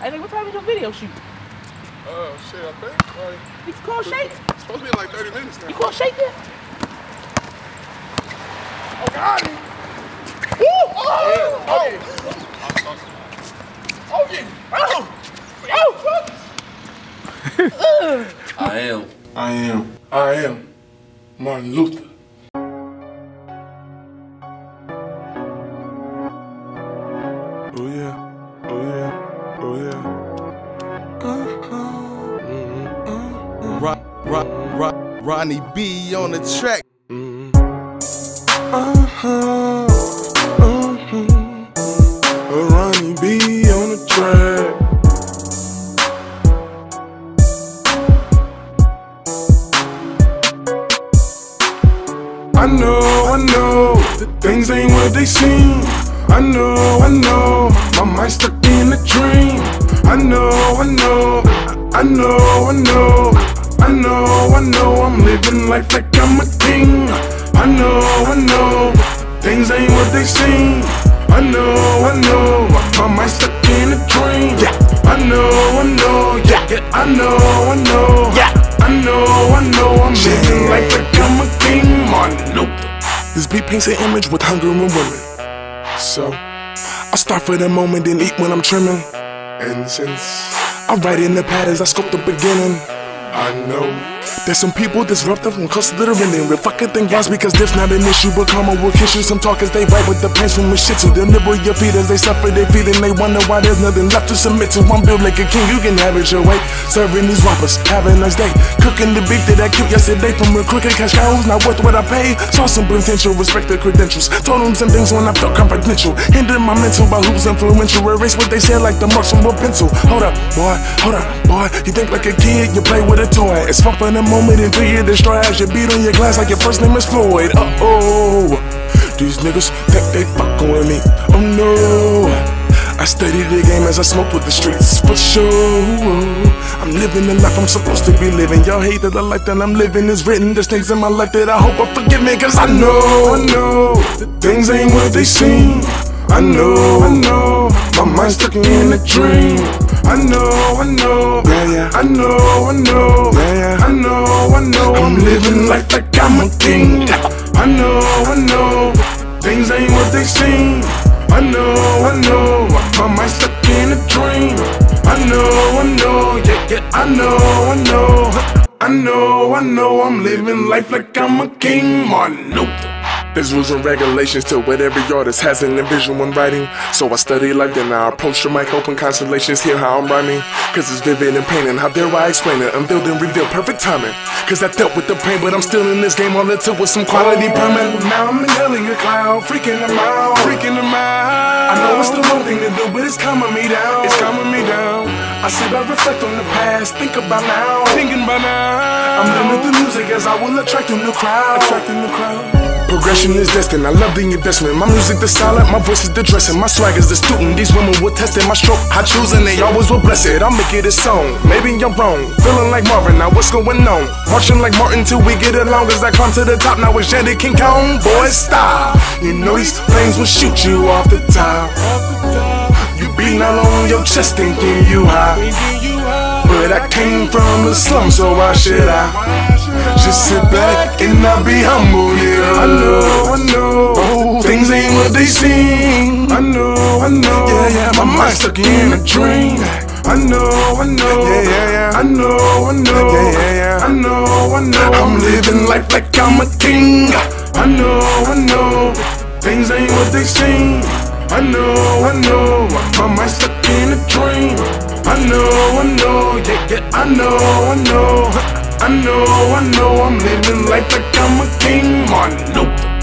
Hey, like, what time is your video shoot? Uh, shit, I think. Like, You call Shake? it's supposed to be in like 30 minutes now. You call Shake yet? Oh, God. Woo! Oh! Oh, Oh! yeah. Oh! Oh! Oh! I am. I am. I am. Martin Luther. Ron, Ron, Ron, Ronnie B on the track. Uh-huh. Uh-huh. Ronnie B on the track. I know, I know, that things ain't what they seem. I know, I know, my mind stuck in a dream. I know, I know, I know, I know, know, I know, I'm living life like I'm a king. I know, I know, things ain't what they seem. I know, I know, my mind stuck in a dream. Yeah, I know, I know, yeah, yeah, I know, I know, yeah. I know, I know, I'm living life like I'm a king. Martin Luther. This beat paints an image with hunger and women. So, I start for the moment and eat when I'm trimming. And since I write in the patterns, I scope the beginning. I know there's some people disruptive when close to the ending. We fucking think once because this not an issue, but karma will kiss you. Some talkers they write with the pants from a shit to. They'll nibble your feet as they suffer their feet and they wonder why there's nothing left to submit to. I'm built like a king, you can have it your way. Serving these rappers, have a nice day. Cooking the beef that I killed yesterday from a crooked cash cow who's not worth what I paid. Saw some potential, respect the credentials. Told them some things when I felt confidential. Hindered my mental by who's influential. Erase what they said like the marks from a pencil. Hold up, boy, hold up, boy. You think like a kid, you play with a toy. It's fun for the moment until you destroy as you beat on your glass like your first name is Floyd. Uh oh. These niggas think they fucking with me. Oh no. I study the game as I smoke with the streets for sure. I'm living the life I'm supposed to be living. Y'all hate that the life that I'm living is written. There's things in my life that I hope I forgive me. Cause I know, I know, things ain't what they seem. I know, I know, my mind's stuck in a dream. I know, I know, yeah, yeah. I know, I know, yeah, yeah. I know, I know, I'm living life like I'm a king. I know, I know, things ain't what they seem. I know, I know, my mind's stuck in a dream. I know, I know, yeah, yeah, I know, I know. I know, I know, I'm living life like I'm a king. Martin Luther. There's rules and regulations to what every artist has in their vision when writing. So I study life, then I approach the mic, hoping constellations hear how I'm rhyming. Cause it's vivid and painting, how dare I explain it? Unveiled and revealed, perfect timing. Cause I dealt with the pain, but I'm still in this game, all took was some quality oh. permanent. Now I'm inhaling a cloud, freaking them out, freaking them out. I know it's the wrong thing to do, but it's calming me down. It's calming me down. I sit back, reflect on the past, think about now, thinking about now. I'm living the music as I will attract a new crowd, attracting the crowd. Progression is destined, I love the investment. My music the silent, my voice is the dressing. My swag is the student, these women will test it. My stroke, I choose and they always will bless it. I'll make it a song, maybe I'm wrong. Feeling like Marvin, now what's going on? Marching like Martin till we get along. As I climb to the top, now it's Jenny King Kong. Boys, stop. You know these flames will shoot you off the top. You beating all on your chest, thinking you high. But I came from the slum, so why should I? Just sit back and not be humble, yeah. I know, I know, things ain't what they seem. I know, I know, yeah, yeah, my mind's stuck in a dream. I know, I know, yeah, yeah, yeah. I know, I know, yeah, yeah, yeah. I know, I know, I'm living life like I'm a king. I know, I know, things ain't what they seem. I know, I know, my mind's stuck in a dream. I know, I know, yeah, yeah, I know, I know. I know, I know, I'm living life like I'm a king. Martin Luther.